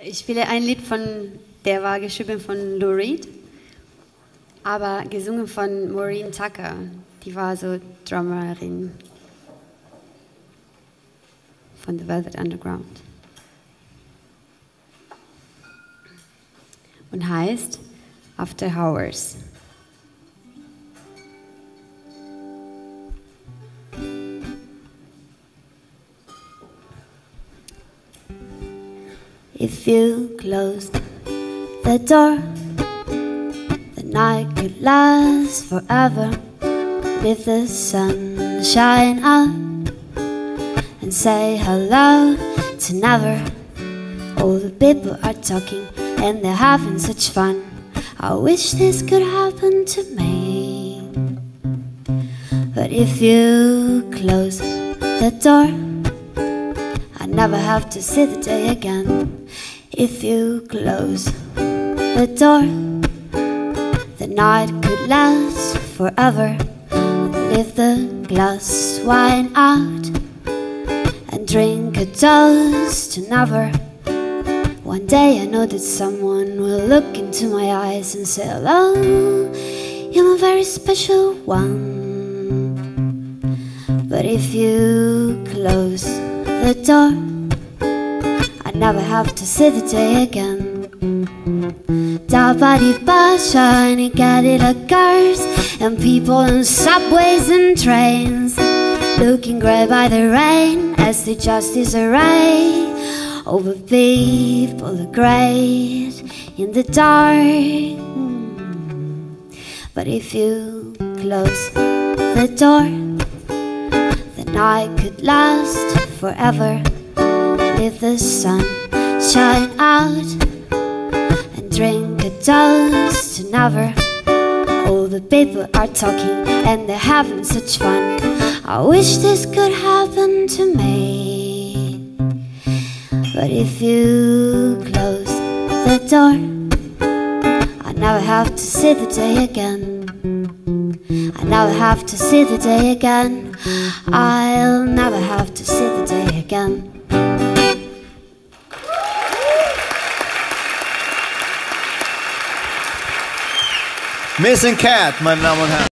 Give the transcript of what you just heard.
Ich spiele ein Lied von, der war geschrieben von Lou Reed, aber gesungen von Maureen Tucker. Die war so Drummerin von The Velvet Underground. Und heißt After Hours. If you closed the door, the night could last forever. Leave the sun shine out and say hello to never. All the people are talking and they're having such fun. I wish this could happen to me. But if you close the door, I never have to see the day again. If you close the door, the night could last forever. Leave the glass wine out and drink a toast to never. One day I know that someone will look into my eyes and say, Hello, you're a very special one. But if you close the door, I never have to see the day again. Da ba di ba, shiny Cadillac cars, and people in subways and trains, looking grey by the rain as they just disarray over people are great in the dark. But if you close the door, the night could last forever. Leave the sun shine out and drink a toast to never. All the people are talking and they're having such fun. I wish this could happen to me. But if you close the door, I never have to see the day again. Never have to see the day again. I'll never have to see the day again. MissinCat, Damen und Herren.